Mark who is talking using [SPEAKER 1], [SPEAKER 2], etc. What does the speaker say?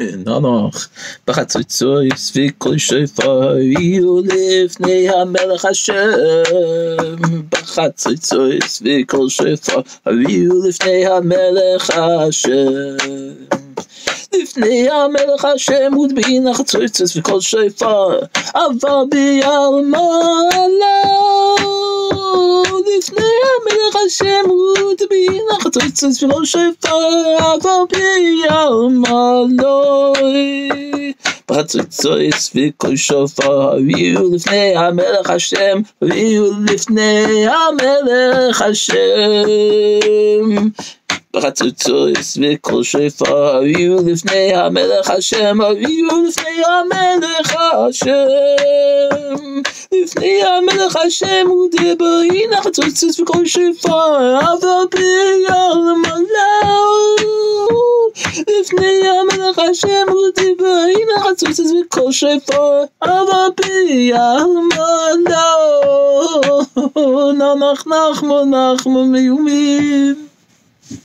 [SPEAKER 1] נאָנאָך בחצוצויס ווי כל שופר יו לפני המלך השם בחצוצויס ווי כל שופר יו לפני המלך השם לפני המלך השם ודבין החצוצויס ווי כל שופר אבל ביעלמא לפני המלך השם ודבין החצוצויס ווי כל שופר אבל ביעלמא בחצוצויס וכל שופר הביאו לפני המלך השם הביאו לפני המלך השם בחצוצויס וכל שופר הביאו לפני המלך השם הביאו לפני המלך השם לפני המלך השם ודברי נחצוצויס וכל שופר אבל ביום לפני המלך השם ודברי נחצוצויס וכל שופר אבל ביום נח נחמו נחמו מיומים